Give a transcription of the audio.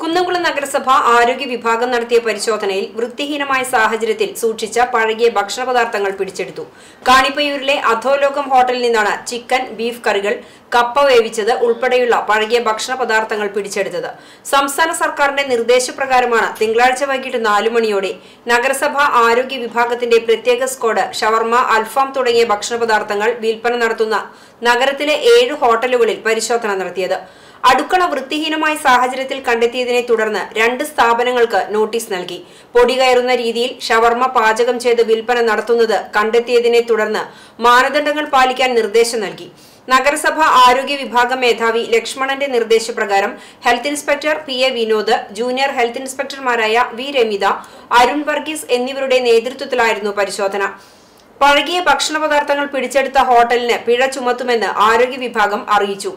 കുന്നംകുളം നഗരസഭ ആരോഗ്യ വിഭാഗം നടത്തിയ പരിശോധനയിൽ വൃത്തിഹീനമായ സാഹചര്യത്തിൽ സൂക്ഷിച്ച പഴകിയ ഭക്ഷണ പദാർത്ഥങ്ങൾ പിടിച്ചെടുത്തു. കാണിപ്പയൂരിലെ അധോലോകം ഹോട്ടലിൽ നിന്നാണ് ചിക്കൻ ബീഫ് കറികൾ കപ്പ വേവിച്ചത് ഉൾപ്പെടെയുള്ള പഴകിയ ഭക്ഷണ പദാർത്ഥങ്ങൾ പിടിച്ചെടുത്തത്. സംസ്ഥാന സർക്കാരിന്റെ നിർദ്ദേശപ്രകാരമാണ് തിങ്കളാഴ്ച വൈകിട്ട് നാലു മണിയോടെ നഗരസഭ ആരോഗ്യ വിഭാഗത്തിന്റെ പ്രത്യേക സ്ക്വാഡ് ഷവർമ അൽഫാം തുടങ്ങിയ ഭക്ഷണ പദാർത്ഥങ്ങൾ വിൽപ്പന നടത്തുന്ന നഗരത്തിലെ ഏഴ് ഹോട്ടലുകളിൽ പരിശോധന നടത്തിയത്. അടുക്കള വൃത്തിഹീനമായ സാഹചര്യത്തിൽ കണ്ടെത്തിയതിനെ തുടർന്ന് രണ്ട് സ്ഥാപനങ്ങൾക്ക് നോട്ടീസ് നൽകി. പൊടി കയറുന്ന രീതിയിൽ ഷവർമ്മ പാചകം ചെയ്ത് വിൽപ്പന നടത്തുന്നത് കണ്ടെത്തിയതിനെ തുടർന്ന് മാനദണ്ഡങ്ങൾ പാലിക്കാൻ നിർദ്ദേശം നൽകി. നഗരസഭ ആരോഗ്യ വിഭാഗം മേധാവി ലക്ഷ്മണന്റെ നിർദ്ദേശപ്രകാരം health inspector P A Vinod junior health ഇൻസ്പെക്ടർമാരായ V Ramitha Arun Varghese എന്നിവരുടെ നേതൃത്വത്തിലായിരുന്നു പരിശോധന. പഴകിയ ഭക്ഷണ പദാർത്ഥങ്ങൾ പിടിച്ചെടുത്ത ഹോട്ടലിന് പിഴ ചുമത്തുമെന്ന് ആരോഗ്യ വിഭാഗം അറിയിച്ചു.